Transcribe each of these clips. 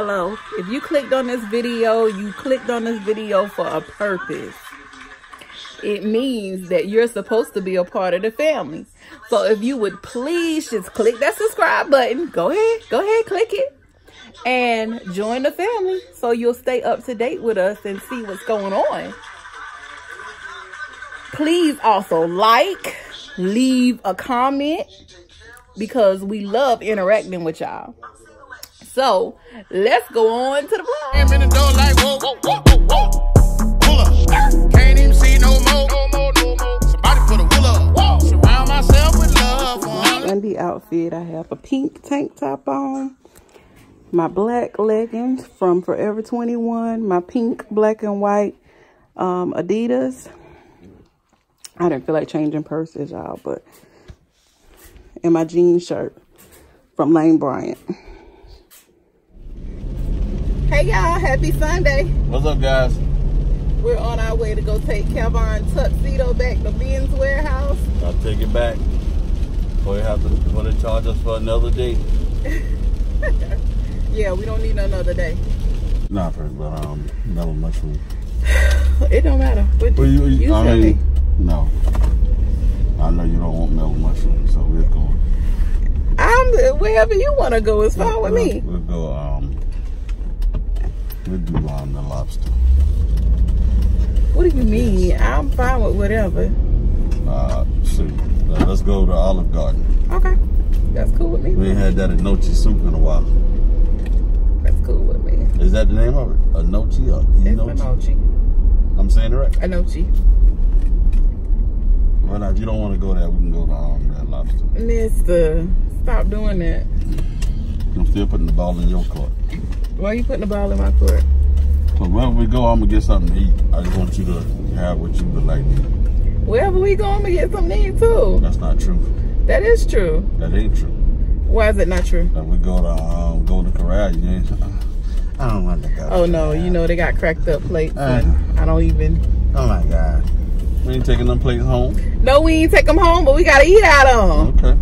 Hello. If you clicked on this video, you clicked on this video for a purpose. It means that you're supposed to be a part of the family. So if you would please just click that subscribe button. Go ahead. Go ahead. Click it. And join the family so you'll stay up to date with us and see what's going on. Please also like, leave a comment because we love interacting with y'all. So let's go on to the vlog. Came in the door like, whoa, whoa, whoa, whoa, whoa. Pull up. Can't even see no more. No more, no more. Somebody put a wool up. Whoa. Surround myself with love. Sunday outfit. I have a pink tank top on, my black leggings from Forever 21, my pink, black, and white um, Adidas. I didn't feel like changing purses, y'all, but and my jean shirt from Lane Bryant. Hey y'all, happy Sunday. What's up, guys? We're on our way to go take Calvin Tuxedo back to Men's Wearhouse. I'll take it back. Before you have to, before they charge us for another day. Yeah, we don't need another day. Not for but um, mellow mushroom. It don't matter. What Well, you, you I tell me. mean, no. I know you don't want mellow mushroom, so we're going. I'm wherever you want to go is fine with me. We'll go. Um, we'll do um, the lobster. What do you mean? I'm fine with whatever. Uh, see, uh, let's go to Olive Garden. Okay, that's cool with me. We ain't had that Anochi soup in a while. That's cool with me. Is that the name of it? Anochi or It's Enochi? I'm saying it right. Anochi. Well, now, if you don't want to go there, we can go to um, that lobster. Mister, stop doing that. I'm still putting the ball in your court. Why are you putting the ball in my court? So wherever we go, I'm gonna get something to eat. I just want you to have what you would like to eat. Wherever we go, I'm gonna get something to eat too. That's not true. That is true. That ain't true. Why is it not true? If we go to um, Golden Corral, you ain't. I don't want to go. Oh no, you know they got cracked up plates. Uh. I don't even. Oh my God. We ain't taking them plates home. No, we ain't take them home, but we gotta eat out of them. Okay.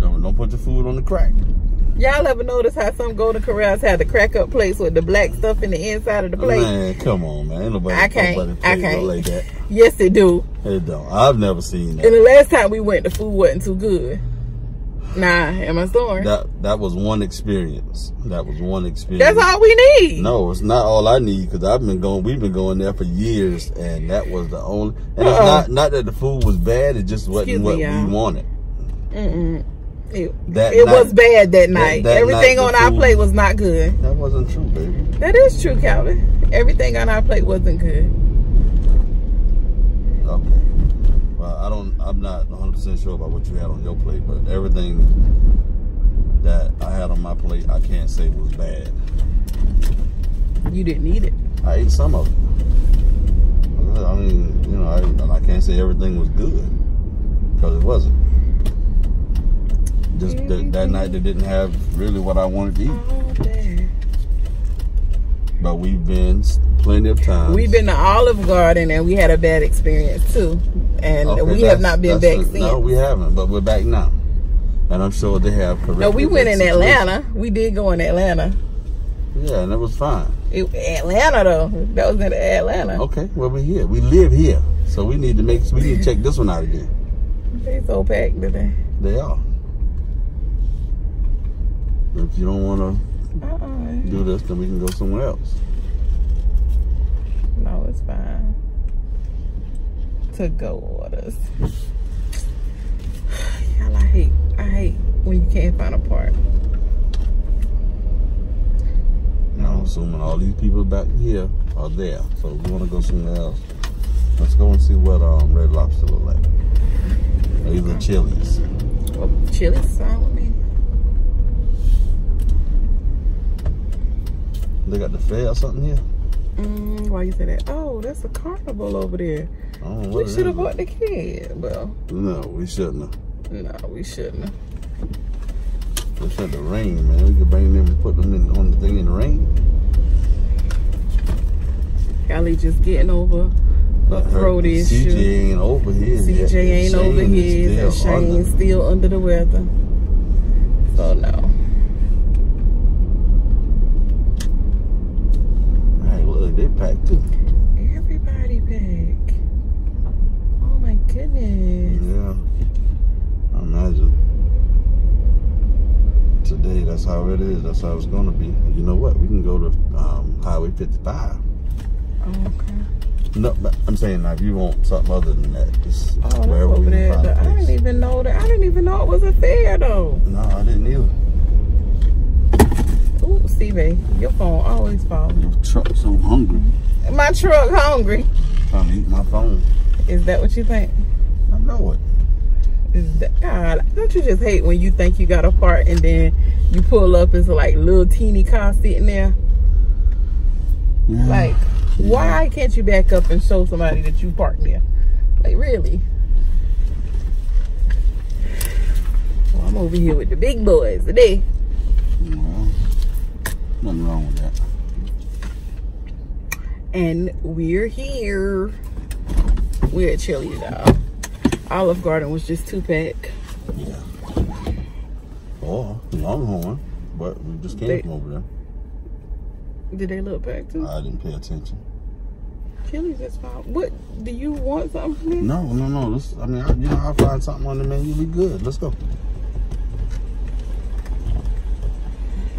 Don't, don't put your food on the crack. Y'all ever notice how some Golden Corrals had the crack up plates with the black stuff in the inside of the plate? Man, come on, man. Nobody, I can't. nobody I can't. like that. Yes, they do. It don't. I've never seen that. And the last time we went, the food wasn't too good. Nah, am I storing? That that was one experience. That was one experience. That's all we need. No, it's not all I need because I've been going. We've been going there for years, and that was the only. And it's Uh-uh. not not that the food was bad. It just wasn't Excuse what y'all. we wanted. Mm-mm. It, That it night- was bad that night. that Everything night, on our food- plate was not good. That wasn't true, baby. That is true, Calvin. Everything on our plate wasn't good. Okay. Well, I don't. I'm not 100 percent sure about what you had on your plate, but everything that I had on my plate, I can't say was bad. You didn't eat it. I ate some of it. I mean, you know, I, I can't say everything was good because it wasn't. Just that, that night they didn't have really what I wanted to eat. But we've been plenty of times. We've been to Olive Garden and we had a bad experience too. And Okay, we have not been back it. since. No, we haven't, but we're back now, and I'm sure they have corrected. No, we went in situation. Atlanta. We did go in Atlanta. Yeah, and it was fine. It, Atlanta though. That was in Atlanta. Okay, well we're here. We live here, so we need to make. We need to check this one out again. They so packed today. They are. If you don't want to Uh-uh. do this, then we can go somewhere else. No, it's fine. To go orders. Y'all, I hate, I hate when you can't find a part. And I'm assuming all these people back here are there. So if we want to go somewhere else, let's go and see what um, Red Lobster look like. Or either Chili's. Well, chili's fine with me. They got the fair or something here. Mm, why you say that? Oh, that's a carnival over there. I don't know what We should have bought the kid. Well, No, we shouldn't have. no, we shouldn't have. It's at the rain, man. We could bring them and put them in, on the thing in the rain. Golly, just getting over a throat issue. CJ ain't over here. yet. CJ ain't over Shane is here. still Shane's still under the weather. So no. that's how it is. That's how it's gonna be. You know what? We can go to um, Highway 55. Oh, okay. No, but I'm saying now if you want something other than that, just Oh, wherever we can find I didn't even know that. I didn't even know it was a fair though. No, I didn't either. Ooh, Stevie, your phone always falling. Your truck's so hungry. My truck hungry. Trying to eat my phone. Is that what you think? I know it. Is that, God, don't you just hate when you think you got a part and then you pull up, it's like little teeny car sitting there? Yeah. Like, why can't you back up and show somebody that you parked there? Like, really? Well, I'm over here with the big boys today. Well, nothing wrong with that. And we're here. We're at Chili's, y'all. Olive Garden was just two pack. Yeah. Or Longhorn, but we just came They- from over there. Did they look packed too? I didn't pay attention. Chili's is fine. What do you want something? No, no, no. This, I mean, I, you know, I'll find something on the menu. We good. Let's go.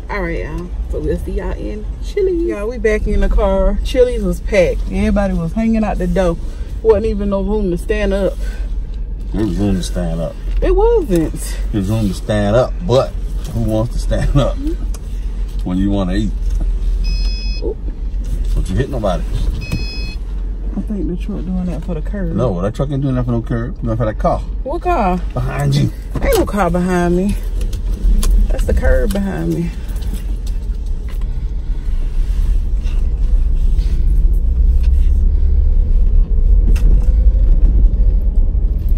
All right, y'all. So we'll see y'all in Chili's. Y'all, we back in the car. Chili's was packed. Everybody was hanging out the door. Wasn't even no room to stand up. There's room to stand up. It wasn't. There's room to stand up, but who wants to stand up when you want to eat? But you hit nobody. I think the truck doing that for the curb. No, that truck ain't doing that for no curb. Doing for that car What car? behind you. Ain't no car behind me. That's the curb behind me.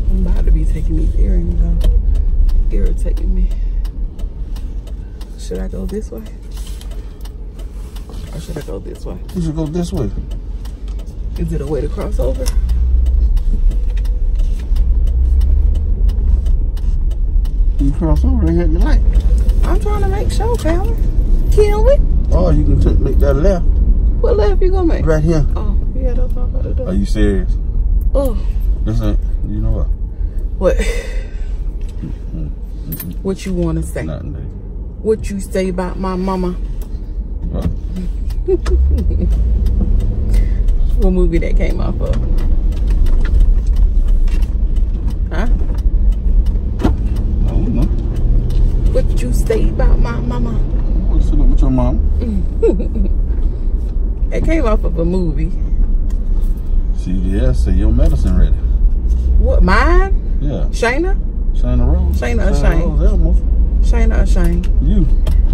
I'm about to be taking these earrings off. Irritating me. Should I go this way? Or should I go this way? You should go this way. Is it a way to cross over? You cross over and hit the light. I'm trying to make sure, family. Can we? Oh, you can take, make that left What left you gonna make? right here. Oh, yeah, that's what I'm about to do. Are you serious? Oh, This ain't. You know what? what? What you want to say? Nothing. What you say about my mama? What? What movie that came off of? Huh? I don't know. What you say about my mama? What's up with your mom? It came off of a movie. She yeah, say your medicine ready. What? Mine? Yeah, Shayna? Shayna Rose. Shayna or Shane? Rose. Shayna or Shane? You.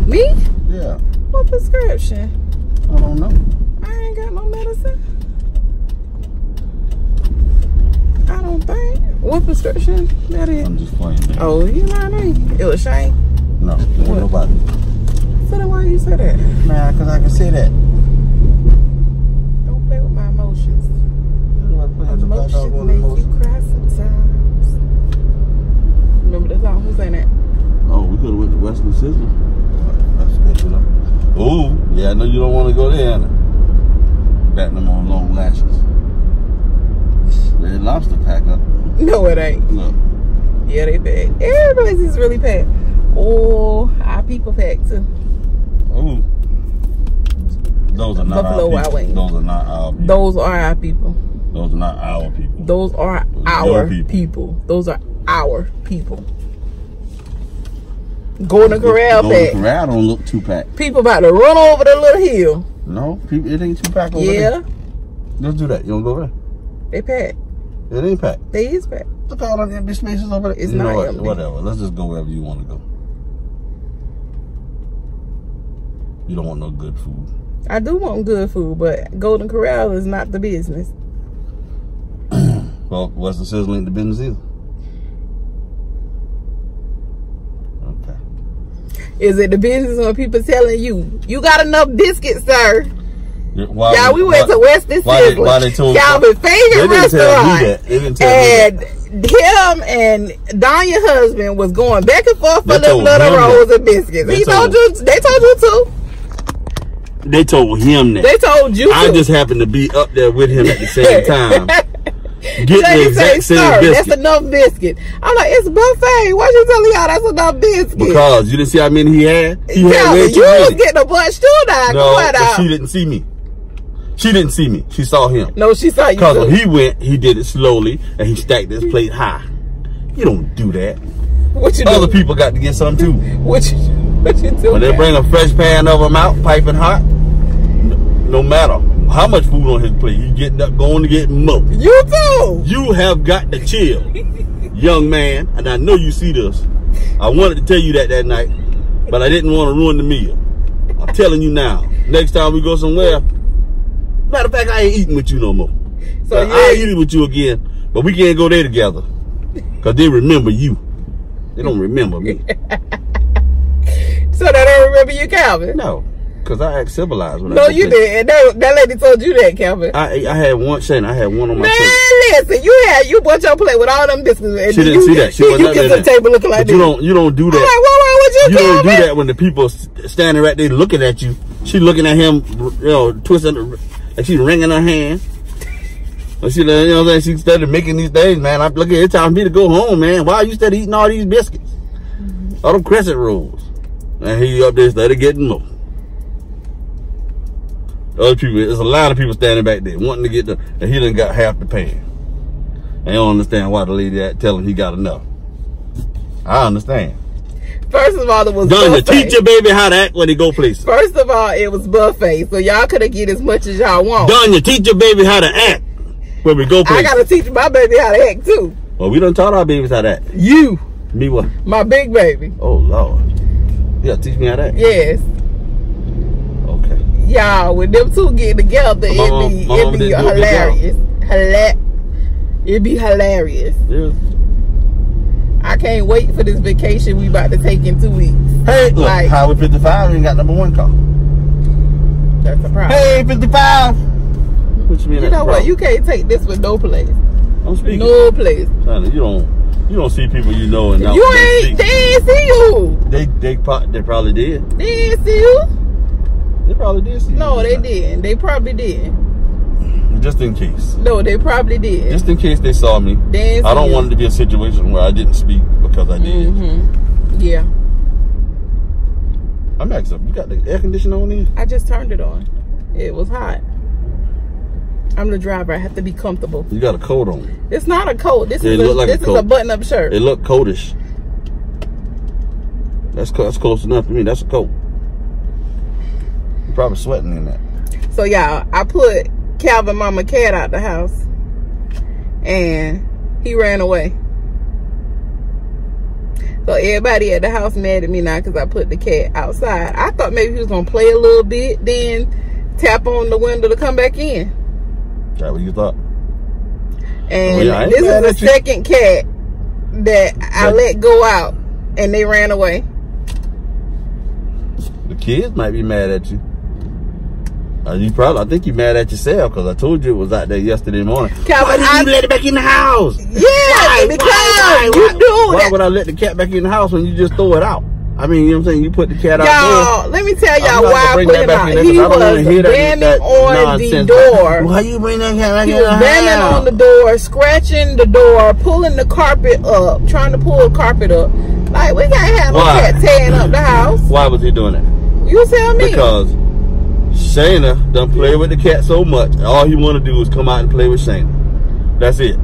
Me? Yeah. What prescription? I don't know. I ain't got no medicine. I don't think. What prescription that is? I'm just playing. Man. Oh, you know what I mean? It was Shane. No, What? nobody. So then why you say that? Man, cause I can see that. Don't play with my emotions. Nobody playing with your Emotions make you Remember the song? Who sang? Oh, we could have went to Western Sizzle. That's good to know. Ooh, yeah, I know you don't want to go there. Anna. Batting them on long lashes. Red lobster pack up. No, it ain't. Look, Yeah, they packed. Every place is really packed. Oh, our people packed too. ooh. Those are not Buffalo our people. Wings. Those are not our people. Those are our people. Those are not our people. Those are Those are our people. people. Those are our people. Golden Corral Golden pack. Corral don't look two pack. People about to run over the little hill. No, people, it ain't two pack over Yeah, there. Let's do that. You don't go there. they packed. It ain't packed. They is packed. Look at all them empty spaces over there. It's you not empty. Whatever. Let's just go wherever you want to go. You don't want no good food. I do want good food, but Golden Corral is not the business. Well, Western Sizzle ain't the business either. Okay. Is it the business when people telling you, you got enough biscuits, sir? Yeah, Why, Y'all, we went why- to Western why they- Sizzle. why they told- Y'all my They favorite didn't tell me restaurant. that. They didn't tell me And him and Danya husband was going back and forth for them told little rolls that. of biscuits. They he told, told- you. They told you too. They told him that. They told you. I too. just happened to be up there with him at the same time. Get the Lady exact say, same "Sir, biscuit. That's enough biscuit. I'm like, it's buffet. Why you telling y'all that's enough biscuit? Because you didn't see how many he had. He had Calvin, way you was many. getting a bunch too now. No, out. Uh, she didn't see me. She didn't see me. She saw him. No, she saw you Because when he went, he did it slowly and he stacked his plate high. You don't do that. what you Other do? people got to get some too. What you, what you do? When they bring a fresh pan of them out, piping hot, no matter how much food on his plate, he's getting up, going to get more. you too. You have got to chill, young man. And I know you see this. I wanted to tell you that that night, but I didn't want to ruin the meal. I'm telling you now. Next time we go somewhere, matter of fact, I ain't eating with you no more. So you I'll ain't- eating with you again, but we can't go there together. Cause they remember you. They don't remember me. So they don't remember you, Calvin. No, cause I act civilized. When No, you did. And that, that lady told you that, Calvin. I I had one Shane. I had one on my Man, plate. listen, you had you bought your plate with all them. And She didn't you, see that. She you wasn't get the that. table looking like But this. you don't you don't do I'm that. like, what wrong with you, You don't do Calvin? that when the people standing right there looking at you. She looking at him, you know, twisting, her- like she wringing her hand. And she, you know, what I'm saying she started making these things, man. I'm looking. It's time for me to go home, man. Why are you still eating all these biscuits? All them crescent rolls. And he up there started getting more. Other people, there's a lot of people standing back there wanting to get the, and he done got half the pan. I don't understand why the lady that tell him he got enough. I understand. First of all, it was Done to buffet. teach your baby how to act when they go places. First of all, it was buffet, so y'all could have get as much as y'all want. Done to teach your baby how to act when we go places. I gotta teach my baby how to act too. well, we done taught our babies how to act. You, Me what? my big baby. Oh Lord. Yeah, teach me how to act. Yes. Y'all, when them two get together, it'd mom- be, my it'd mom be didn't do a good hilarious. Hila- it'd be hilarious. Yeah. I can't wait for this vacation we about to take in two weeks. Hey, look, Like- Highway 55 ain't got number one car. That's the problem. Hey, 55. What you mean? you know what? You can't take this with no place. I'm speaking. No place. You don't. You don't see people you know and not. You ain't. They ain't see you. They they they probably did. They ain't see you. They probably did see. No, they didn't. They probably did. Just in case. No, they probably did. Just in case they saw me. They I don't want it to be a situation where I didn't speak because I did. Mm-hmm. Yeah. I'm asking, you got the air conditioner on there? I just turned it on. It was hot. I'm the driver. I have to be comfortable. You got a coat on. It's not a coat. This Yeah, is it a, look like a this is a button-up shirt. It look coatish. That's that's close enough to me. That's a coat. Probably sweating in that. So y'all, I put Calvin Mama Cat out the house, and he ran away. So everybody at the house mad at me now because I put the cat outside. I thought maybe he was gonna play a little bit, then tap on the window to come back in. That what you thought? And Oh, yeah, this is the second cat that I But- let go out, and they ran away. The kids might be mad at you. Uh, you probably, I think you mad at yourself because I told you it was out there yesterday morning. Calvin, Why I- did you let it back in the house? Yeah, Why? because Why? you Why? do Why that. would I let the cat back in the house when you just throw it out? I mean, you know what I'm saying? You put the cat out Y'all, let me tell y'all why I put him back out. there He 'cause I don't wanna was banging that on nonsense. the door. Why you bring that cat back He in the was house? banging on the door, scratching the door, pulling the carpet up, trying to pull the carpet up. Like we can't have Why? cat tearing up the house. Why was he doing that? You tell me. Because Shayna done play with the cat so much. All he want to do is come out and play with Shayna. That's it.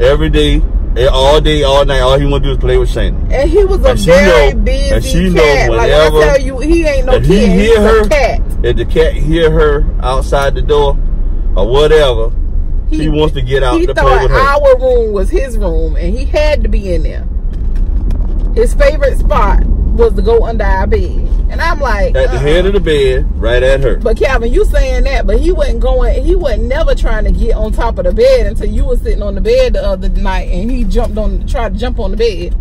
Every day, eh, all day, all night, all he want to do is play with Shayna. and he was a And very know- busy and she know cat. like I tell you, he ain't no if kid. he hear her- cat. If the cat hear her outside the door or whatever, he, wants to get out He to play thought with her. our room was his room, and he had to be in there. His favorite spot was to go under our bed, and I'm like, At the uh-uh. head of the bed, right at her. But Calvin, you saying that, but he wasn't going. He wasn't never trying to get on top of the bed until you were sitting on the bed the other night, and he jumped on, tried to jump on the bed.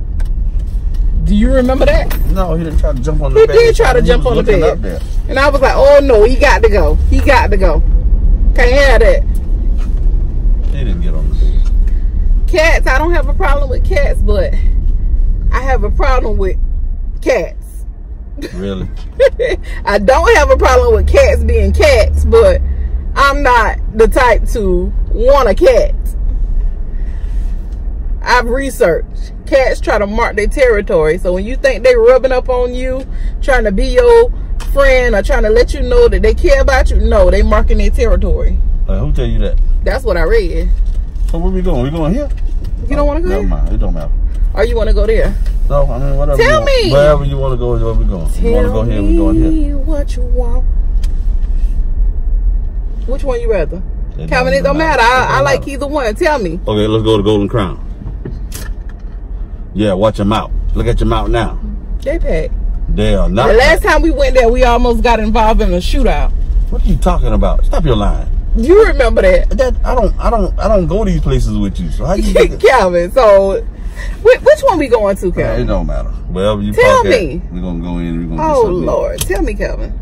Do you remember that? No, he didn't try to jump on the He bed. He did try to He jump was on the bed. And I was like, oh no, he got to go. He got to go. Can't have that. He didn't get on the bed. Cats, I don't have a problem with cats, but I have a problem with cats. Really? I don't have a problem with cats being cats, but I'm not the type to want a cat. I've researched. Cats try to mark their territory. So when you think they're rubbing up on you, trying to be your friend or trying to let you know that they care about you, no, they marking their territory. Uh, who tell you that? That's what I read. So where we going? We going here? You don't want to go Never mind. It don't matter. Or you want to go there? No, I mean whatever. Tell me. Wherever you want to go is where we going. you want to go here? we're going here. what you want. Which one you rather? It Calvin, it don't matter. It I, I like matter. either one. Tell me. Okay, let's go to Golden Crown. Yeah, watch your mouth. Look at your mouth now. J-Pack. They are not. The last time we went there, we almost got involved in a shootout. What are you talking about? Stop your lying. You remember that? That I don't. I don't. I don't go these places with you. So how you? Calvin. So, which one we going to, Yeah, it don't matter. Wherever you Tell me. at, we're gonna go in. We're gonna Oh. Lord, tell me, Kevin.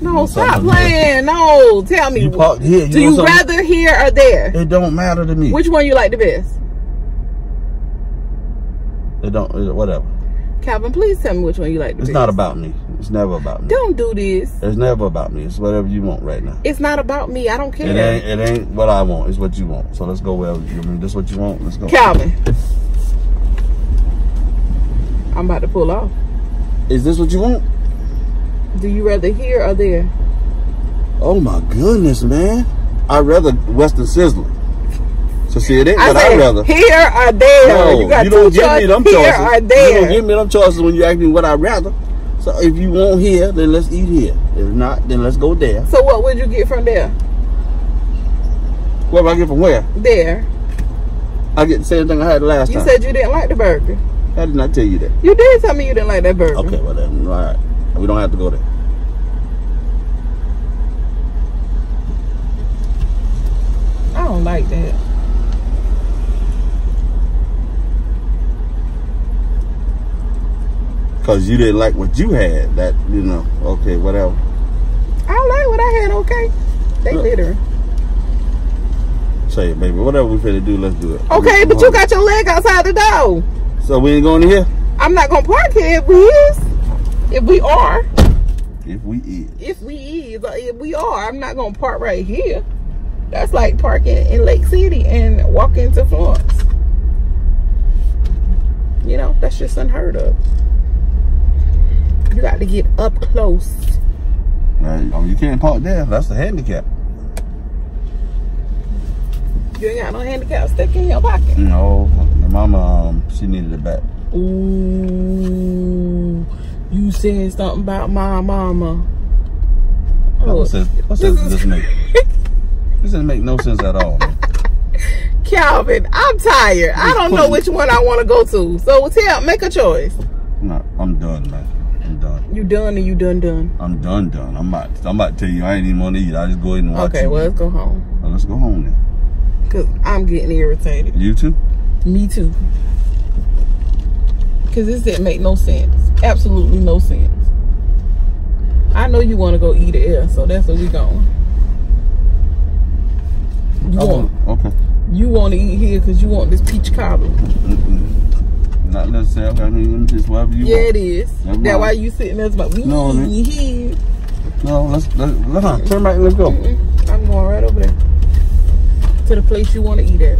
No, stop playing. No, tell me. You park here. You Do you something? rather here or there? It don't matter to me. Which one you like the best? It don't. It, whatever. Calvin, please tell me which one you like the It's best. not about me. It's never about me. Don't do this. It's never about me. It's whatever you want right now. It's not about me. I don't care. It ain't. It ain't what I want. It's what you want. So let's go wherever. You I mean this what you want? Let's go. Calvin. I'm about to pull off. Is this what you want? Do you rather here or there? Oh my goodness, man! I'd rather Western Sizzler. So see, it ain't I what said I'd rather. here or there. No, you got you don't give me choices. them here choices. or You don't give me them choices when you ask me what I'd rather. So if you want here, then let's eat here. If not, then let's go there. so what would you get from there? What do I get from where? There. I get the same thing I had last You time. said you didn't like the burger. I did not tell you that. You did tell me you didn't like that burger. Okay, well then, all right. We don't have to go there. I don't like that. Cause you didn't like what you had. That you know. Okay, whatever. I like what I had, okay? They Look. littering. Say it, baby. Whatever we finna do, let's do it. Okay, but you got your leg outside the door. So we ain't going in here. I'm not gonna park here if we is. If we are. If we is. If we is. If we are. I'm not gonna park right here. That's like parking in Lake City and walking to Florence. You know, that's just unheard of. You got to get up close. I mean, you can't park there. That's a handicap. You ain't got no handicap stick in your pocket. No, my mama, um, she needed it back. Ooh, you said something about my mama. What sense, what sense this this make? this doesn't make no sense at all. Man. Calvin, I'm tired. I don't know which one I want to go to. So tell, make a choice. No, I'm done, man. You done and you done done. I'm done, done. I'm about, I'm about to tell you, I ain't even want to eat. I just go ahead and watch Okay, TV. well let's go home. Well, let's go home then. Cause I'm getting irritated. You too? Me too. Cause this didn't make no sense. Absolutely no sense. I know you want to go eat it there, so that's where we going. You want okay. you want to eat here because you want this peach cobbler. Mm-mm. Not necessarily. I mean, just whatever you Yeah, want. it is. That's mind. why you sitting there about we No, here. No, let's, let's, let's uh, turn back and let's go. Mm-mm. I'm going right over there to the place you want to eat at.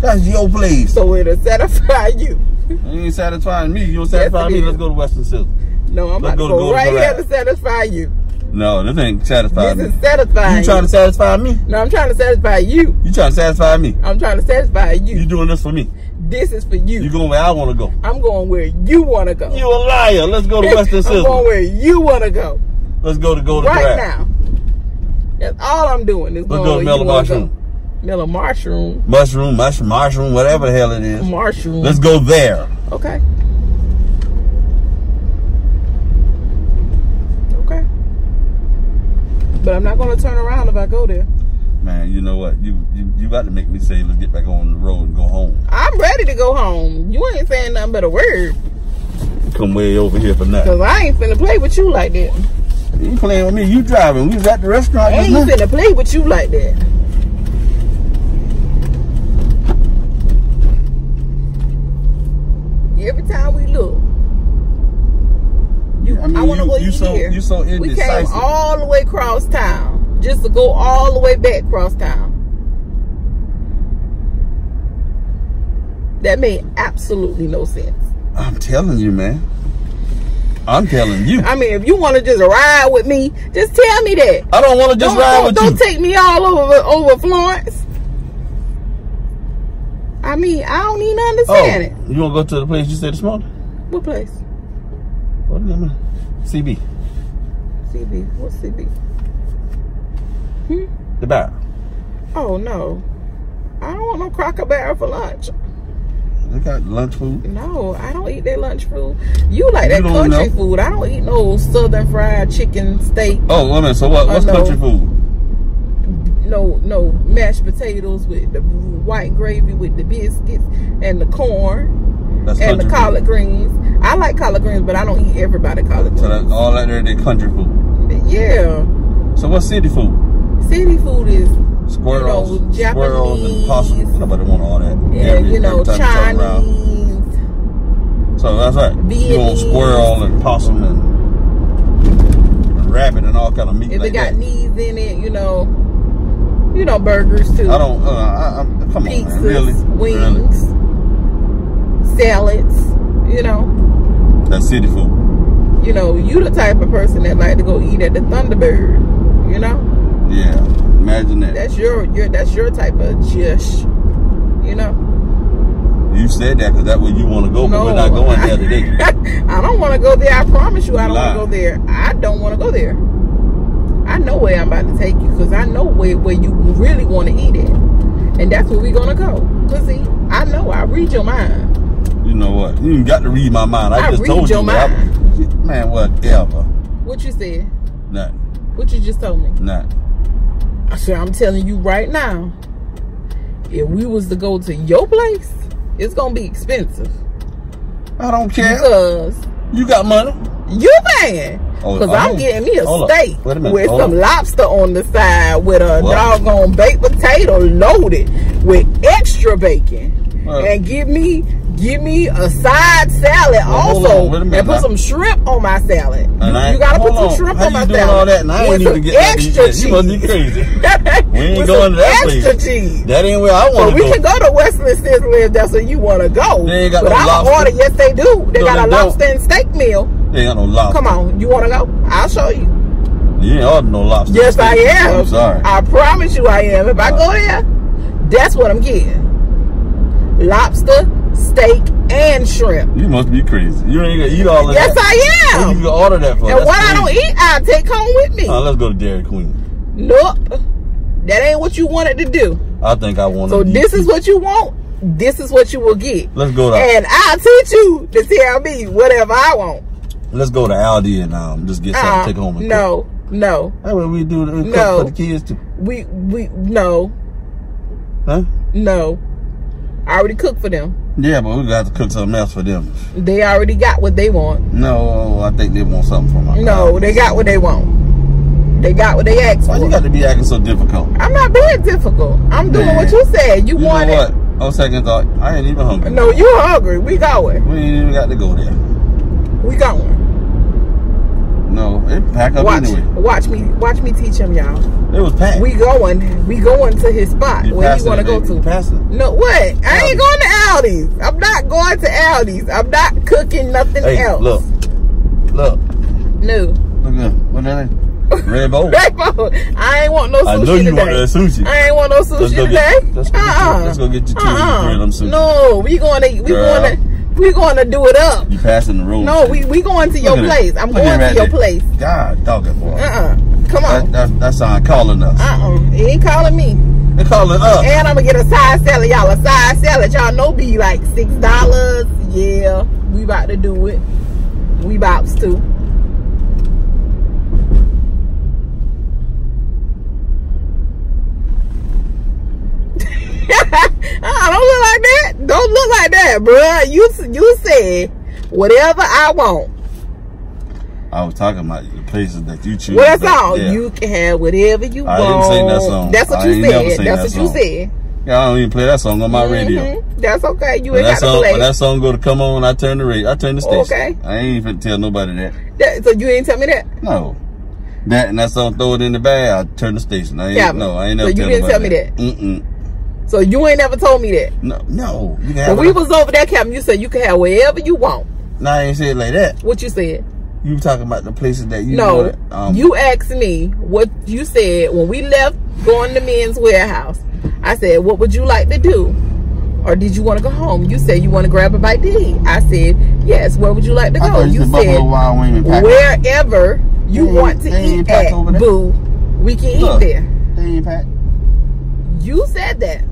That's your place. So it'll satisfy you. You ain't satisfying me. You don't Yes, satisfy it me. is. Let's go to Western Sizzle. No, I'm Let's about go to go Golden right here to satisfy you. No, this ain't satisfying This me. is satisfying You trying to satisfy me? No, I'm trying to satisfy you. You trying to satisfy me? I'm trying to satisfy you. You doing this for me? This is for you. You going where I want to go? I'm going where you want to go. You a liar. Let's go to Western I'm going where you want to go. Let's go to Golden right Corral. now. That's all I'm doing is Let's going go to Mellow Mushroom. go. Mellow mushroom. Mushroom, mushroom, mushroom, whatever the hell it is. Mushroom. Let's go there. Okay. Okay. But I'm not going to turn around if I go there. Man, you know what? You you, you got to make me say let's get back on the road and go home. I'm ready to go home. You ain't saying nothing but a word. Come way over here for nothing. Because I ain't finna play with you like that. You playing with me? You driving? We was at the restaurant I ain't finna play with you like that. Every time we look, you, I mean, I want to you- go you eat so- here. you so We came all the way across town just to go all the way back across town. That made absolutely no sense. I'm telling you, man. I'm telling you. I mean, if you want to just ride with me, just tell me that. I don't want to just don't, ride don't, with don't you. take me all over over Florence. I mean, I don't even oh, understand it. Oh, you want to go to the place you said this morning? What place? What the name? CB. CB. What's CB? The bar. Oh no, I don't want no Cracker Barrel for lunch. They got lunch food. No, I don't eat that lunch food. You like You that country know. food. I don't eat no southern fried chicken steak. Oh, wait a minute. So what? What's uh, know. country food? No, no mashed potatoes with the white gravy with the biscuits and the corn That's and the collard greens. I like collard greens, but I don't eat everybody collard food. So greens. that's all that there, they country food. yeah, So what's city food? City food is Squirrels, You know, squirrels and possums. Nobody want all that. yeah, Every- you know. Chinese. So that's right. You want squirrel and possum and, rabbit and all kind of meat If like it got that. knees in it, you know, you know burgers too. I don't. Uh, I, I'm, come on, man. Really? wings, salads. You know, Really? That's city food. you know, you the type of person that like to go eat at the Thunderbird. You know, Yeah. Imagine that. that's your your that's your type of dish. You know, you said that because that's where you want to go, but we're not going I, there today. I don't want to go there. I promise you, I don't want to go there. I don't want to go there. I know where I'm about to take you because I know where where you really want to eat it, and that's where we're gonna go. Cause see, I know I read your mind. You know what? You got to read my mind. I, I just told you. I- mind. man, whatever. What you said? Nothing. What you just told me? Nothing. Said, I'm telling you right now, if we was to go to your place, it's gonna be expensive I don't care. because You got money. you paying. Because oh, I'm getting me a steak a with hold some up. lobster on the side with a What? doggone baked potato loaded with extra bacon. And give me give me a side salad hold also. on, wait a minute and put some shrimp on my salad. You, you gotta put some on. shrimp How on my salad. all that and I ain't even get extra yet. You must be cheese. crazy. we ain't going to that place. cheese. That ain't where I want to go. We can go to Western Sizzler if that's where you want to go. They ain't got but no I'm lobster. order. Yes, they do. They No, got they a don't. lobster and steak meal. They ain't got no lobster. Come on, you want to go? I'll show you. You ain't order no lobster. Yes, I am. I'm sorry. I promise you, I am. If I go there, that's what I'm getting: lobster, steak, and shrimp. you must be crazy. You ain't gonna eat all of Yes, that. I Who am. you gonna order that for? And That's what I don't eat, I'll take home with me. Uh, let's go to Dairy Queen. Nope, that ain't what you wanted to do. I think I want So this is what you want. This is what you will get. Let's go to. And I'll teach you to tell me whatever I want. Let's go to Aldi and um, just get something Uh, to take home. And no, no, cook. That's what we do. We No. for the kids too. we we no Huh? no. I already cooked for them. Yeah, but we got to cook something else for them. They already got what they want. No, I think they want something from us. No, they got what they want. They got what they asked Why you for. got to be acting so difficult? I'm not being difficult. I'm doing Man. what you said. You, You want know it. what? On second thought, I ain't even hungry. No, you hungry. We going. We ain't even got to go there. We going. No, it pack up Watch. anyway. Watch me. Watch me teach him, y'all. It was packed. We going. We going to his spot You where he want to go to. No, what? I ain't going to Aldi's. I'm not going to Aldi's. I'm not cooking nothing Hey, else. look, look, No. look at what that is? Red Bowl. I ain't want no sushi I know you today. want that sushi. I ain't want no Let's sushi go today. get- let's go get you- uh-uh. let's go get you two uh-uh. grill them sushi. No, we going to we Girl. going to we going to do it up. You passing the road. No, we we going to your place. I'm going to your place. God, talking boy. Uh-uh. Come That, on. that, that sound calling us. Uh-uh. He ain't calling me. They calling us. And I'm gonna get a side salad, y'all. A side salad, y'all know be like six dollars. Yeah, we about to do it. We bops to. Ah, don't look like that. Don't look like that, bruh. You you said whatever I want. I was talking about the places that you choose. Well, that's but, all. yeah. You can have whatever you I want. didn't sing that song. That's what I you said. That's that what you said. Yeah, I don't even play that song on my radio. Mhm. That's okay. You When ain't that got to song, play. when that song go to come on, I turn the radio. I turn the station. Okay. I ain't even tell nobody that. That- so you ain't tell me that. No. That and that song, throw it in the bag. I turn the station. I ain't Yeah, no. I ain't so never. you tell didn't tell me Mm-mm. So you ain't never told me that. No, no. You can When we was over there, Captain, you said you could have wherever you want. No, I ain't said like that. What you said? You were talking about the places that you No, wanted, um, you asked me what you said when we left going to men's Wearhouse. I said, what would you like to do? Or did you want to go home? You said you want to grab a bite to eat. I said, yes. Where would you like to I go? you You said Buffalo said, Wild Wing and Pack. wherever you They want to eat at, boo, we can Look. eat there. They ain't packed. You said that.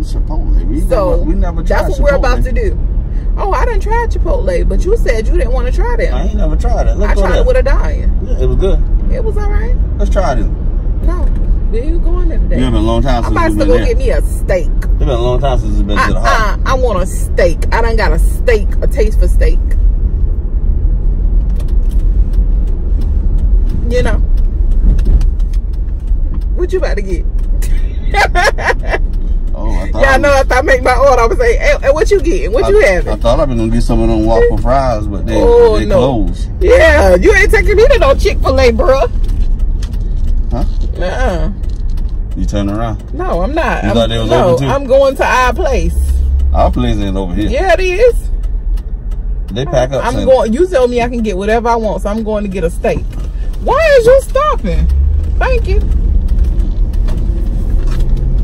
Chipotle. We So never, we never tried that's what we're about to do. Oh, I done tried Chipotle, but you said you didn't want to try that. I ain't never tried it. Let's I tried there. it with a dime. Yeah, it was good. It was all right. Let's try it. No, we ain't going there today. It's been a long time I'm about to go there. get me a steak. It's been a long time since we've been to the Uh, hot. uh, I want a steak. I done got a steak, a taste for steak. You know. What you about to get? Oh, I thought. Yeah, I know if I make my order, I would say, hey, hey, what you getting? What you I, having? I thought I was gonna get some of them waffle fries, but they, Oh, they no. closed. Yeah, you ain't taking me to no Chick-fil-A, bro. Huh? Uh-uh. You turn around. No, I'm not. You I'm, thought they was no, open too? I'm going to our place. Our place ain't over here. Yeah, it is. They pack up. I'm Sunday. going. You tell me I can get whatever I want, so I'm going to get a steak. Why is you stopping? Thank you.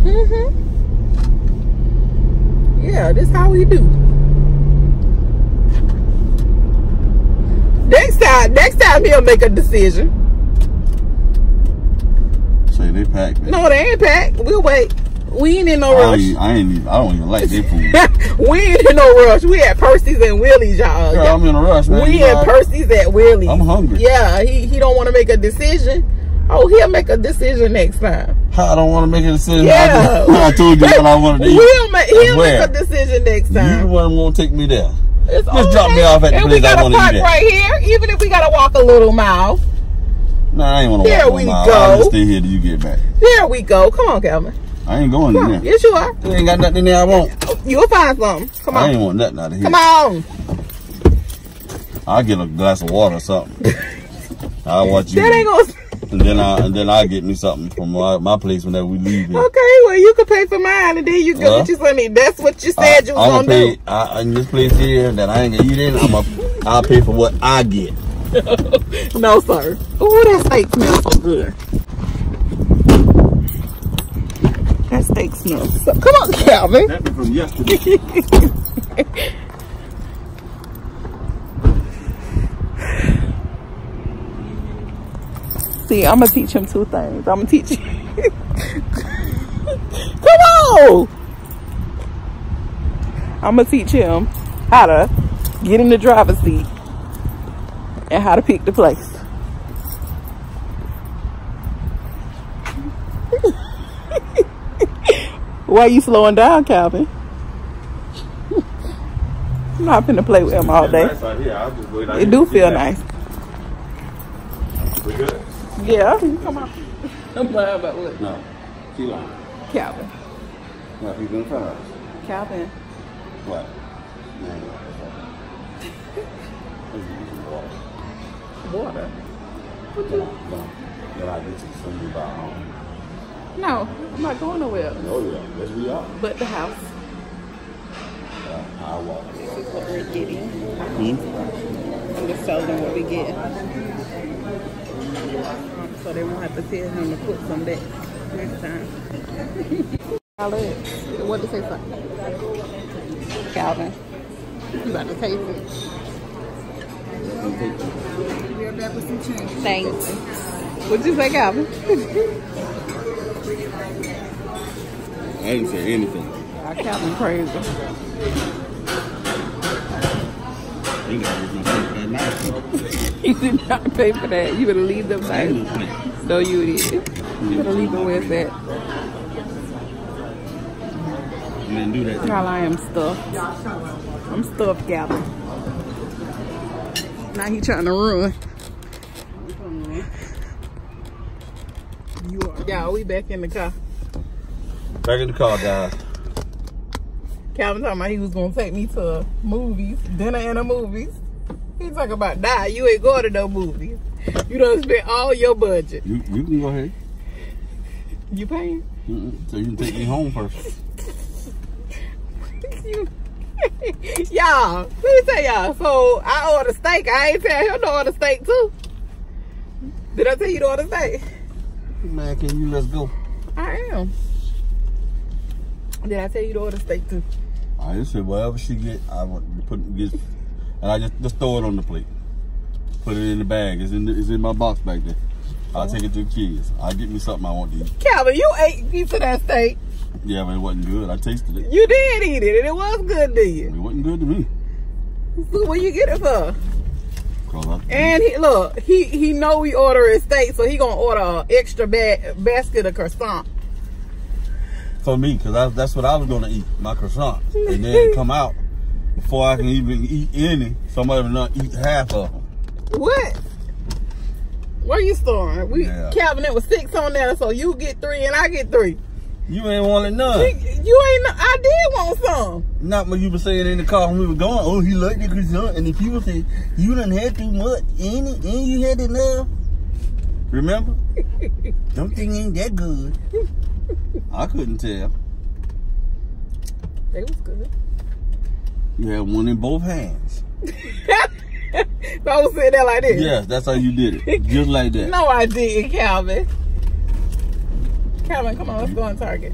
Mhm. Yeah, this how we do. Next time, next time he'll make a decision. Say they pack. man. No, they ain't packed. We'll wait. We ain't in no I, rush. even, I ain't. Even, I don't even like their food. we ain't in no rush. We at Percy's and Willie's, y'all. Girl, I'm in a rush, man. We You at Percy's at Willie's. I'm hungry. Yeah, he, he don't want to make a decision. Oh, he'll make a decision next time. I don't want to make a decision. Yeah. I, told you what I wanted to eat. We'll make, he'll make a decision next time. You one won't take me there. It's just drop me off at the and place I a park eat at. right here, even if we got to walk a little mile. Nah, I ain't want to walk we mile. go. I'll just stay here till you get back. There we go. Come on, Calvin. I ain't going Come in there. Yes, you are. You ain't got nothing in there I want. You'll find something. Come on. I ain't want nothing out of here. Come on. I'll get a glass of water or something. I'll watch you. That ain't gonna. And then I and then I'll get me something from my, my place whenever we leave here. Okay, well you can pay for mine, and then you can Huh? get you something. That's what you said you was I'm gonna pay do. I, in this place here that I ain't gonna eat in. I'm a I'll pay for what I get. No, sir. Oh, that steak smells so good. That steak smells. So, come on, Calvin. That from yesterday. See, I'm gonna teach him two things. I'm gonna teach you. come on. I'm gonna teach him how to get in the driver's seat and how to pick the place. Why are you slowing down, Calvin? I'm not finna play with him all day. It do feel nice. We good? Yeah, come on. I'm lying about what? No. She lying. Calvin. No, he's in front of us. Calvin. What? Man, Let's give you some water. Water. Then I- then I- then I'll get you some home. No, I'm not going nowhere. Oh yeah, let's be out. But the house. Uh, I'll walk. This is what we're getting. Hmm? I'm just telling them what we get. So they won't have to tell him to put some back next time. Alex, what to say something? Calvin, you about to taste it. We're back with some change. Thanks. What'd you say, Calvin? I didn't say anything. Ah, Calvin crazy. You got to that night. You did not pay for that. You better leave them nice. No, you did. You better leave them where it's at. You didn't do that. Y'all, I am stuffed. I'm stuffed, Gavin. Now he trying to run. You are. Y'all, we back in the car. Back in the car, guys. Calvin talking about he was gonna take me to movies, dinner and a movies. He talking about nah, you ain't going to no movies. You don't spend all your budget. You you can go ahead. You paying? Mm-mm. So you can take me home first. You- y'all, let me tell y'all. So I ordered steak. I ain't tell him to order steak too. Did I tell you to order steak? Man, can you let's go? I am. Did I tell you to order steak too? I just said whatever she get, I want to put get, and I just just throw it on the plate. Put it in the bag. It's in the, it's in my box back there. I'll oh. take it to the kids. I'll get me something I want to eat. Calvin, you ate a piece of that steak. Yeah, but it wasn't good. I tasted it. You did eat it, and it was good to you. It wasn't good to me. So what you get it I, And he look, he he know we order a steak, so he gonna order an extra ba- basket of croissant. for me, cause I, that's what I was gonna eat, my croissant, and then come out before I can even eat any. Somebody will not eat half of them. What? Where you storing? We Yeah. Calvin, it was six on there, so you get three and I get three. You ain't wanted none. You, you ain't. I did want some. Not what you were saying in the car when we were going. Oh, he liked the croissant, and the people say you done had too much, it? And you had enough. Remember? Them thing ain't that good. I couldn't tell. They was good. You had one in both hands. So I was sitting there like this. Yes, that's how you did it, just like that. No, I didn't, Calvin. Calvin, come on, let's go on Target.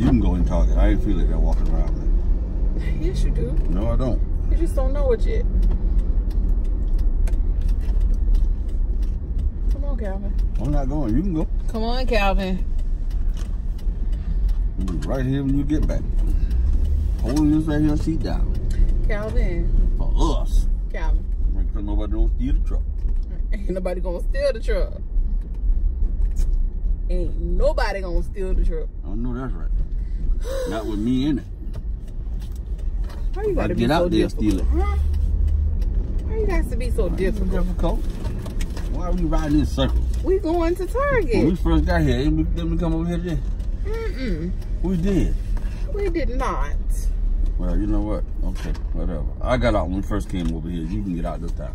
You can go and Target. I ain't feel like that walking around, man. Yes, you do. No, I don't. You just don't know it yet. Come on, Calvin. I'm not going. You can go. Come on, Calvin. You be right here when you get back. Holding this right here seat down Calvin. for us. Calvin. Make sure nobody don't steal the truck. Ain't nobody gonna steal the truck. Ain't nobody gonna steal the truck. I know that's right. Not with me in it. How you gotta be get so out there, difficult? steal it. Huh? Why you guys to be so difficult? difficult. Why are we riding in circles? We going to When we first got here, didn't we, didn't we come over here then? Mm-mm. We did. We did not. Well, you know what? Okay, whatever. I got out when we first came over here. You can get out this time.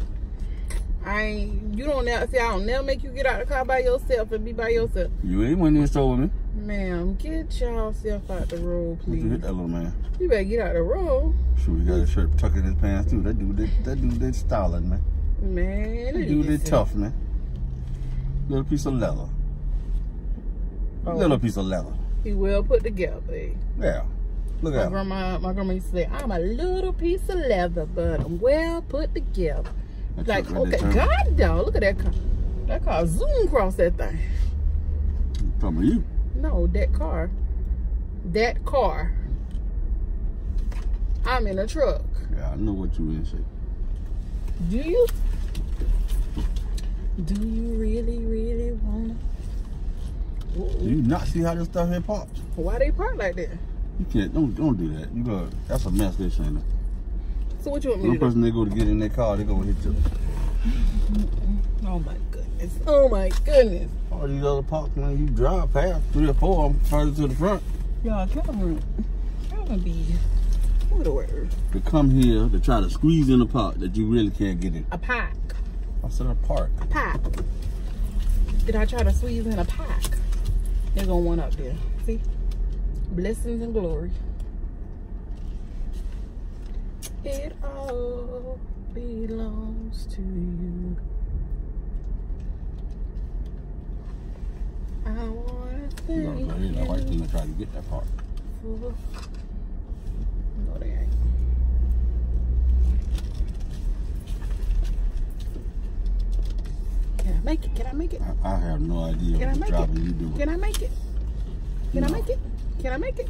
I ain't, you don't never see I don't never make you get out the car by yourself and be by yourself. You ain't went in the store with me. Ma'am, get yourself out the road, You hit please. that little man. You better get out the road. Sure, he got his shirt tucked in his pants too. That dude, that, that dude, that styling, man. Man, That dude, that tough, man. Little piece of leather. Oh, Little piece of leather. He well put together. eh? Yeah. Look My out. grandma, my grandma used to say, I'm a little piece of leather, but I'm well put together. That Like, okay. God, dog, look at that car. That car zoom across that thing. Talking about you. No, that car. That car. I'm in a truck. Yeah, I know what you in say. Do you? Do you really, really wanna? Do you not see how this stuff here pops? Why they park like that? You can't. Don't don't do that. You got. That's a mess. This ain't it. So what you want me One to do? person they go to get in their car, they gonna hit you. Oh my goodness. Oh my goodness. All these other parks, man, you drive past three or four of them further to the front. Y'all, Calvin, Calvin be, what the word? To come here to try to squeeze in a park that you really can't get in. A pack. I said a park. A pack. Did I try to squeeze in a pack? There's gonna one up there. See? Blessings and glory. It all belongs to you. I wanna You know, thank they like right you thing to try to get that for... No, they ain't. Can I make it? Can I make it? I, I have no idea Can I make driving it? you doing. Can I make it? Can I make it? Can I make it?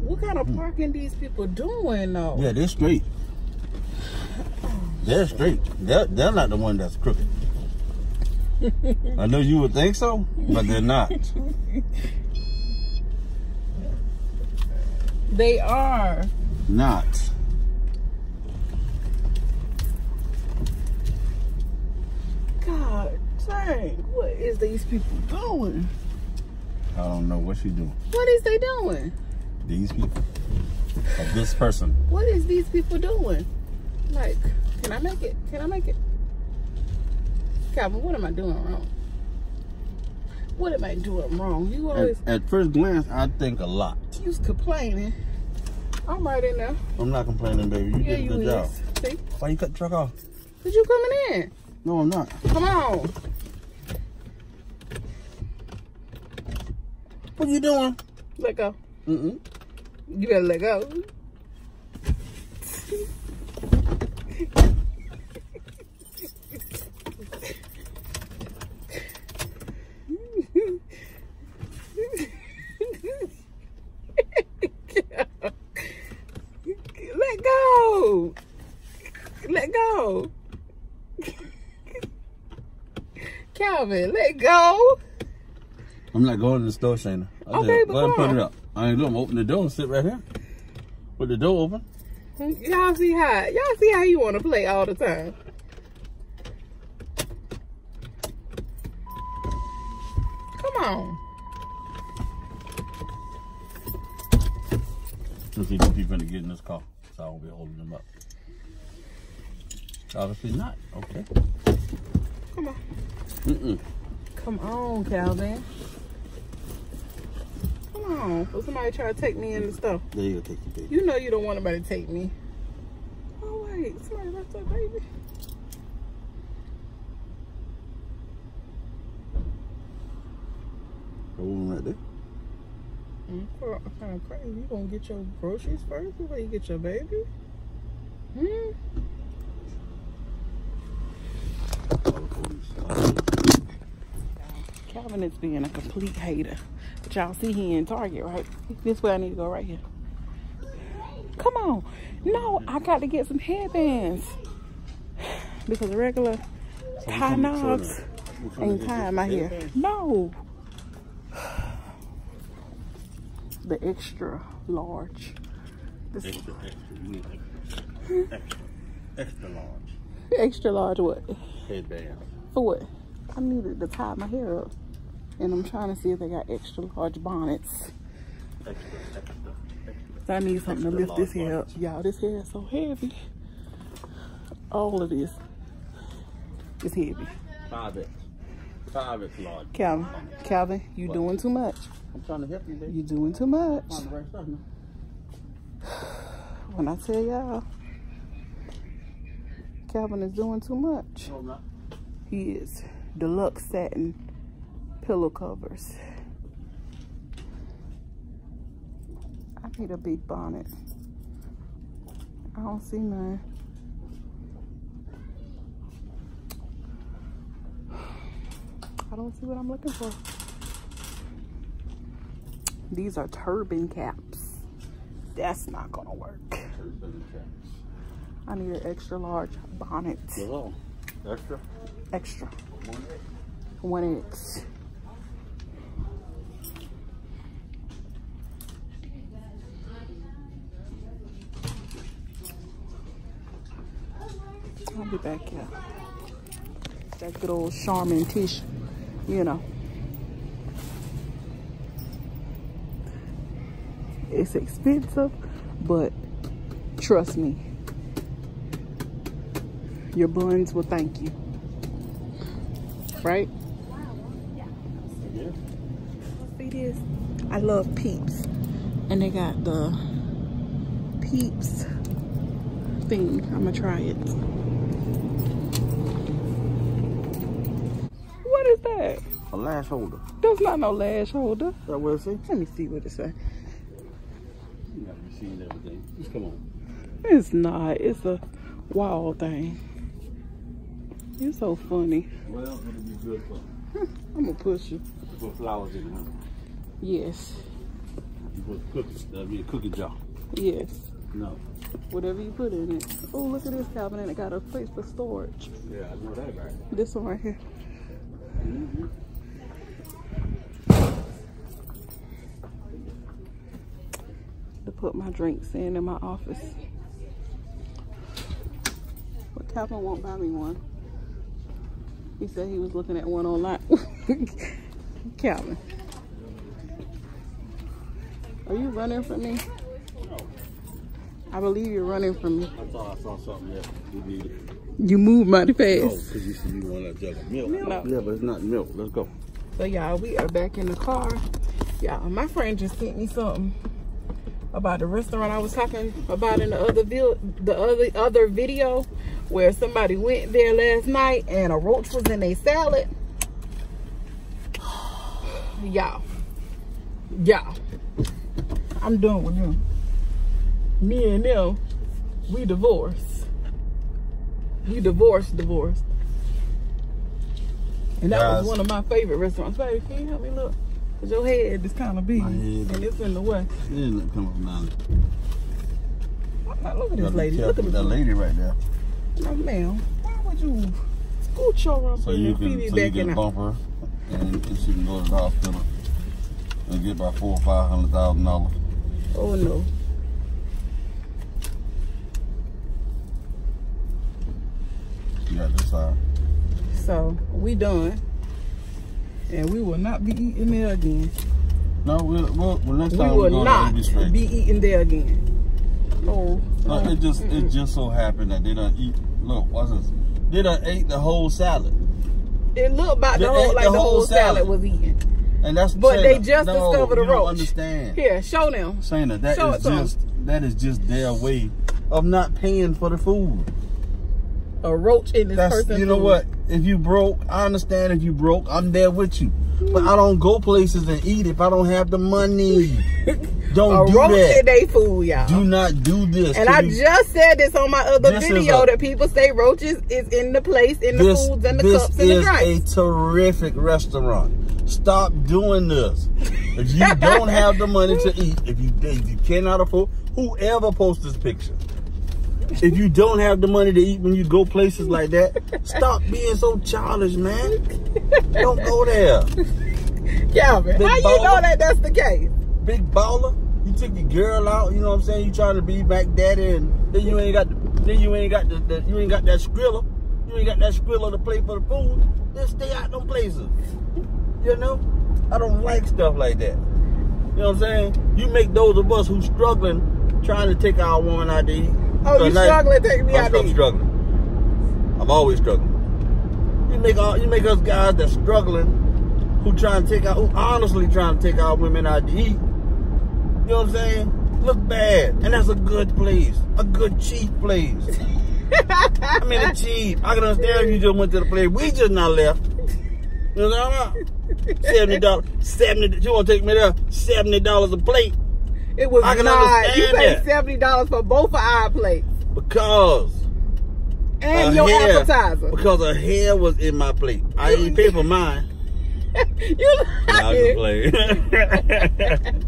What kind of hmm. parking these people doing though? Yeah, they're straight. They're straight. They're, they're not the one that's crooked. I know you would think so, but they're not. They are. Not. God dang, what is these people doing? I don't know what she's doing. What is they doing? These people. This person. What is these people doing? Like, can I make it? Can I make it? Calvin, what am I doing wrong? What am I doing wrong? You always at first glance, I think a lot. you was complaining. I'm right in there. I'm not complaining, baby. You Yeah, did a good job. See? Why you cut the truck off? Did you coming in? No, I'm not. Come on. What you doing? Let go. Mm-mm. You better let go. Let go. Let go. Calvin, let go. I'm not going to the store, Shana. I Okay, said, but go ahead and put it up. I ain't doing. Open the door and sit right here. Put the door open. Y'all see how y'all see how you want to play all the time. Come on. Let's see if people gonna get in this car. So I won't be holding them up. Obviously not. Okay. Come on. Mm-mm. Come on, Calvin. Come on. Somebody try to take me in the stuff. There you go. Take your baby. You know you don't want nobody to take me. Oh wait, somebody left that baby. Hold on right there. Mm, kind of crazy. You gonna get your groceries first before you get your baby? Hmm. Call the police. Calvin is being a complete hater. But y'all see he in Target, right? This way I need to go right here. Come on. No, I got to get some headbands. Because regular tie knots ain't tying my hair. No. The extra large. This Extra, extra. Extra. Extra. Extra large. extra large what? Headband. For what? I needed to tie my hair up. And I'm trying to see if they got extra large bonnets. Extra, extra, extra. So I need something to lift this hair up. Y'all, this hair is so heavy. All of this is heavy. Five X. Five X large. Calvin, Calvin, you What? doing too much. I'm trying to help you, baby. You doing too much. On the right stuff. When I tell y'all, Calvin is doing too much. No. He is. Deluxe satin pillow covers. I need a big bonnet. I don't see none. I don't see what I'm looking for. These are turban caps. That's not gonna work. I need an extra large bonnet. Hello. Extra. Extra. One X. I'll be back here. That good old Charmin tissue, you know. It's expensive, but trust me, your buns will thank you. Right? Yeah. See this? I love Peeps. And they got the Peeps thing. I'm gonna try it. What is that? A lash holder. That's not no lash holder. That it say? Let me see what it say. You got received everything. Just come on. It's not. It's a wall thing. You're so funny. Well, it'll be good for I'm gonna push you. put flowers in it. huh? Yes. You put cookies. That'll be a cookie jar. Yes. No. Whatever you put in it. Oh, look at this cabinet. it got a place for storage. Yeah, I know that right. This one right here. Put my drinks in in my office. But Calvin won't buy me one. He said he was looking at one online. Calvin. Are you running from me? I believe you're running from me. I thought I saw something that you needed. You move mighty fast. No, because you said you want a jug of milk. Milk. Yeah, but it's not milk. Let's go. So y'all, we are back in the car. Y'all, my friend just sent me something about the restaurant I was talking about in the other the other other video where somebody went there last night and a roach was in their salad. Y'all. Y'all. I'm done with them. Me and them, we divorced. We divorced, divorced. And that Guys. was one of my favorite restaurants. Baby, can you help me look? Cause your head is kind of big and it's in the way. She didn't come up now. Now, look at this lady. Look at this that lady right there. No, ma'am. Why would you scoot your rump So you can me so you back in can bump her and, and she can go to the hospital and get about four or five hundred thousand dollars. Oh no. You got this side. So we done. And we will not be eating there again. No, we'll, we'll, well, next We time will we go, not be be eating there again. No. No, it just it just so happened that they don't eat. Look, what's this? They done ate the whole salad, It looked about the whole like the the whole salad salad. was eaten. and that's But Shayna, they just no, discovered a roach. understand, Here, show them. Shayna? That Show is it to 'em. just that is just their way of not paying for the food. A roach in this That's person's you know food. what? If you broke, I understand. If you broke, I'm there with you. But I don't go places and eat if I don't have the money. Don't A do that. their food, y'all. Do not do this. And I you. just said this on my other video a- that people say roaches is in the place, in the this, foods and the cups and the drinks. This is a terrific restaurant. Stop doing this. If you don't have the money to eat, if you if you cannot afford, whoever posts this picture, if you don't have the money to eat when you go places like that, stop being so childish, man. Don't go there. Calvin, Big how you know that that's the case? Big baller. You took your girl out, you know what I'm saying? You trying to be back daddy and then you ain't got the, then you ain't got the, the you ain't got that skrilla. You ain't got that skrilla to play for the food. Then stay out them places. You know? I don't like stuff like that. You know what I'm saying? You make those of us who struggling trying to take our woman out to eat. Oh, So you now- struggling to take me I'm out to stru- eat? struggling. I'm always struggling. You make all you make us guys that struggling who trying to take out who honestly trying to take our women ID. You know what I'm saying? Look bad. And that's a good place. A good cheap place. I mean a cheap. I can understand if you just went to the place. We just not left. You know what I'm talking about? Seventy dollars. Seventy you wanna take me there? Seventy dollars a plate. It was I not. You paid seventy dollars for both of our plates Because and your hair- appetizer. Because a hair was in my plate. I didn't pay for mine. you Nah, play. Then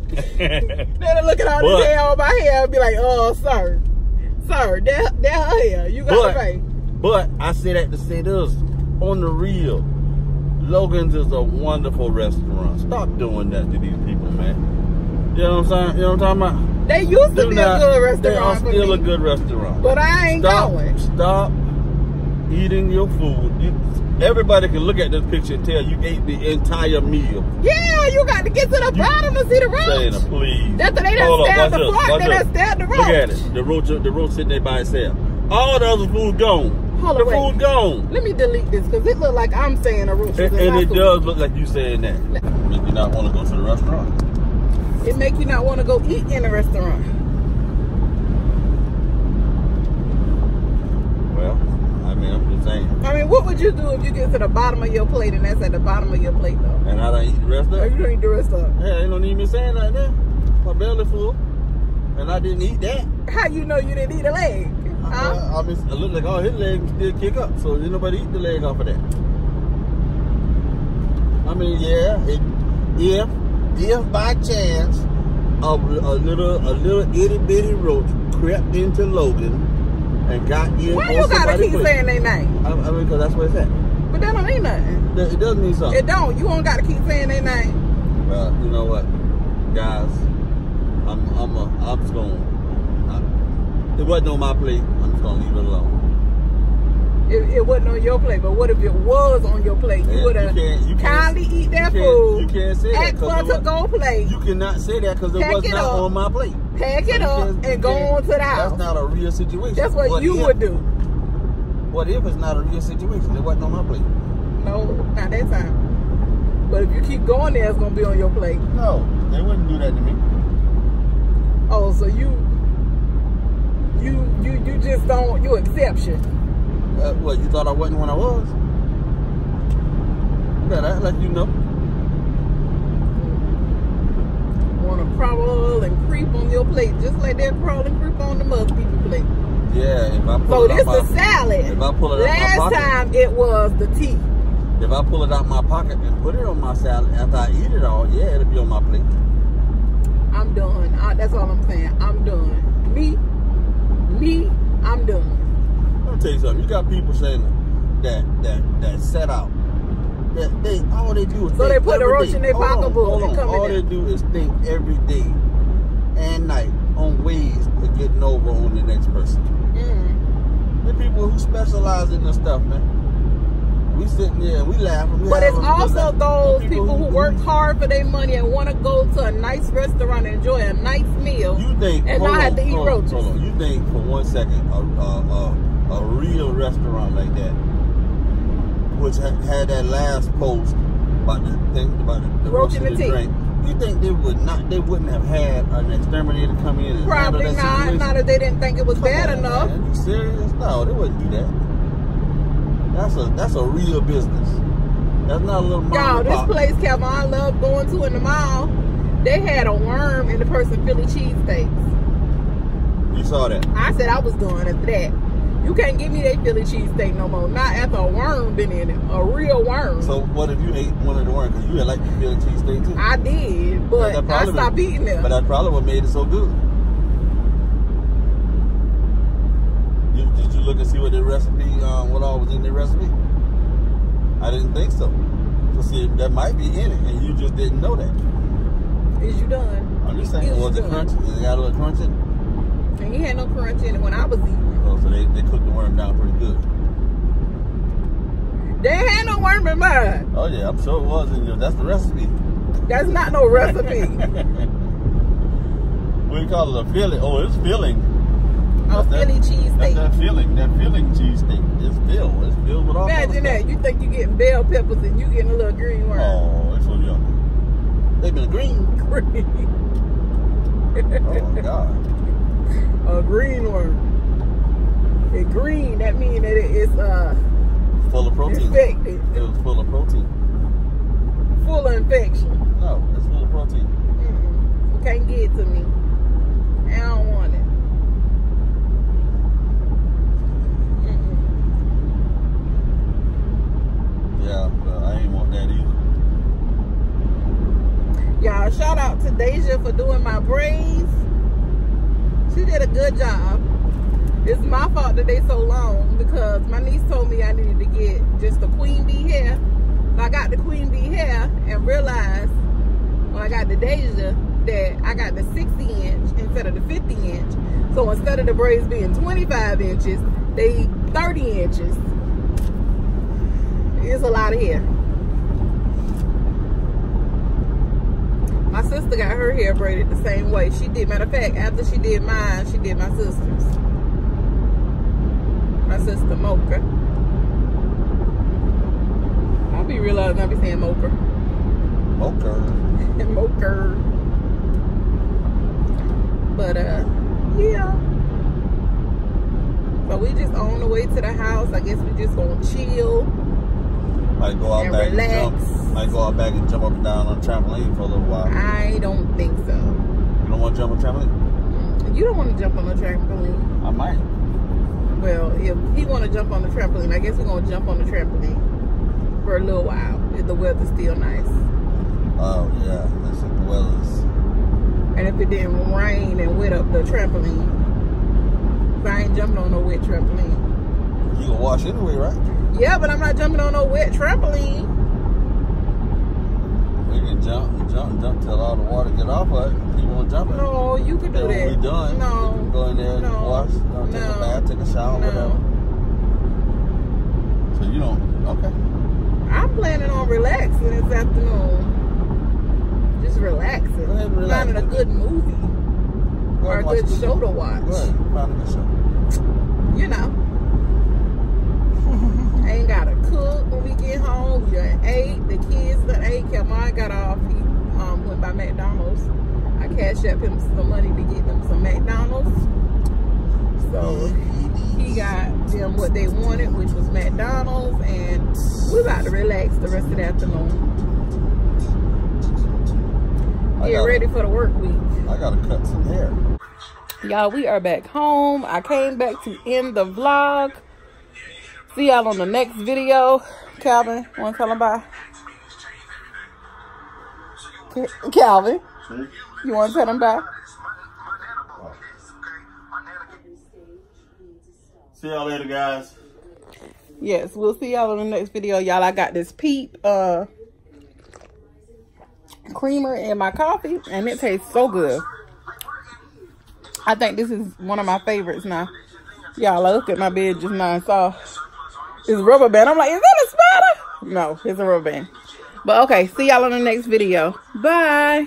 look at all But- this hair on my hair and be like, "Oh, sir, sir, that that her hair. You got to but, pay." but I say that to say this on the real. Logan's is a wonderful restaurant. Stop doing that to these people, man. You know what I'm saying? You know what I'm talking about? They used to Do be not- a good They are restaurant still a good restaurant. but I ain't stop, going. stop eating your food. You, everybody can look at this picture and tell you ate the entire meal. Yeah, you got to get to the bottom to see the roach. please. That's they done Hold up, stabbed watch the fork, they done stabbed the Look at it. The roach, the roach sitting there by itself. All the other food gone. Hold the food gone. Let me delete this because it look like I'm saying a roach. And, and it food. does look like you saying that. You not want to go to the restaurant. It make you not want to go eat in a restaurant. Well, I mean, I'm just saying. I mean, what would you do if you get to the bottom of your plate and that's at the bottom of your plate though? And I don't eat the rest of it. Oh, you don't eat the rest of it. Hey, ain't no need me saying like that. My belly full. And I didn't eat that. How you know you didn't eat a leg? Huh? I, I mean, it looked like all his legs still kick up. So did nobody eat the leg off of that. I mean, yeah, it, if if by chance a, a little a little itty bitty roach crept into Logan and got in Why you gotta keep plate. saying their name? I, I mean, because that's what it's at. But that don't mean nothing. It does mean something. It don't. You don't gotta keep saying their name. Well, you know what, guys, I'm I'm a, I'm just gonna. I, it wasn't on my plate. I'm just gonna leave it alone. It, wasn't on your plate, but what if it was on your plate? You would have can't- you can't- kindly eat that you food. you can't say that Ask for to-go plate. You cannot say that because it Pack was it not up. on my plate. Pack it You up and go on to the house. That's not a real situation. That's what, you if, would do. What if it's not a real situation? It wasn't on my plate. No, not that time. But if you keep going there, it's gonna be on your plate. No, they wouldn't do that to me. Oh, so you you you you just don't you exception. Uh, what, you thought I wasn't when I was? You better act like you know. Wanna crawl and creep on your plate, just like they crawl and creep on the mother people plate. Yeah, if I pull So it this out is my, salad. if I pull it out my Last pocket- time it was the tea. if I pull it out my pocket and put it on my salad after I eat it all, yeah, it'll be on my plate. I'm done. I, that's all I'm saying. I'm done. Me, me, I'm done. Let me tell you something. You got people saying that that that set out. That they all they do is So they put every roach in their pocketbook hold and on. come in All there. they do is think every day and night on ways to getting over on the next person. Mm. The people who specialize in this stuff, man. We sitting there and we laughing. We But it's a also those The people who work hard for their money and want to go to a nice restaurant and enjoy a nice meal. You think And not have to eat on, roaches. You think for one second a a, a, a real restaurant like that, which had, had that last post about the thing about the, the Roach roach in in the drink, you think they would not? They wouldn't have had an exterminator come in and Probably not. situation? Not if they didn't think it was Come bad on, enough. Man. You serious? No, they wouldn't do that. That's a that's a real business. That's not a little Y'all, this pop. place Kevin I love going to in the mall. They had a worm in the person Philly cheesesteaks. You saw that. I said I was done after that. You can't give me that Philly cheesesteak no more. Not after a worm been in it. A real worm. So what if you ate one of the worms? Because you had like the Philly cheesesteak too. I did, but I stopped was- eating it. But that probably what made it so good. You, did you look and see what the recipe, um, what all was in the recipe? I didn't think so. So see, that might be in it, and you just didn't know that. Is you done? I'm just saying, was it crunchy? It got a little crunch in it. And he had no crunch in it when I was eating. Oh, so they, they cooked the worm down pretty good. They had no worm in mine. Oh yeah, I'm sure it was in your. That's the recipe. That's not no recipe. you call it? A filling? Oh, it's filling. a That's that- Philly That's cheesesteak. that filling. That filling cheesesteak. It's filled. It's filled with all Imagine that. stuff. You think you getting bell peppers and you getting a little green worm. Oh, it's so yummy. They've been green. Green. Oh my god. a green worm. It green, that means that it is uh Full of protein. infected. It was full of protein. Full of infection. No, it's full of protein. Mm-mm. You can't get it to me. I don't want it. Mm-mm. Yeah, but I ain't want that either. Y'all, shout out to Deja for doing my braids. She did a good job. It's my fault that they so long because my niece told me I needed to get just the queen bee hair. So I got the queen bee hair and realized when I got the Deja that I got the 60 inch instead of the 50 inch. So instead of the braids being 25 inches, they 30 inches. It's a lot of hair. My sister got her hair braided the same way. She did, matter of fact, after she did mine, she did my sister's. My sister Mocha. I'll be realizing I'll be saying Mocha. Mocha. Mocha. But uh, yeah. But we just on the way to the house. I guess we just gonna chill. Might go out And back relax. and jump. Might go out back and jump up and down on a trampoline for a little while. I don't think so. You don't want to jump on a trampoline? You don't want to jump on the trampoline. I might. Well, if he want to jump on the trampoline, I guess we're gonna jump on the trampoline for a little while if the weather's still nice. Oh yeah, that's the weather's. And if it didn't rain and wet up the trampoline, I ain't jumping on no wet trampoline. You can wash anyway, right? Yeah, but I'm not jumping on no wet trampoline. We can jump, jump, jump till all the water get off of it. Want to jump it? No, you can do Then when that. we done, No. go in there and No. wash, you know, take No. a bath, take a shower, No. whatever. So you don't, okay. I'm planning on relaxing this afternoon. Just relaxing. Go ahead and relax. Finding a good movie Go or a ahead and watch good show to watch. Go ahead, find a show. You know. Ain't gotta cook when we get home. We done ate. The kids that ate. Kevon got off. He um, went by McDonald's. I cashed up him some money to get them some McDonald's. So he got them what they wanted, which was McDonald's, and we're about to relax the rest of the afternoon. I Get gotta- ready for the work week. I gotta cut some hair. Y'all, we are back home. I came back to end the vlog. See y'all on the next video. Calvin, wanna tell them bye? Ca- Calvin, you wanna tell them bye? See y'all later, guys. Yes, we'll see y'all in the next video. Y'all, I got this peep uh creamer in my coffee and it tastes so good. I think this is one of my favorites now. Y'all, I looked at my bed just now and it's rubber band. I'm like, is that a spider? No, it's a rubber band. But okay, see y'all on the next video. Bye.